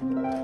了。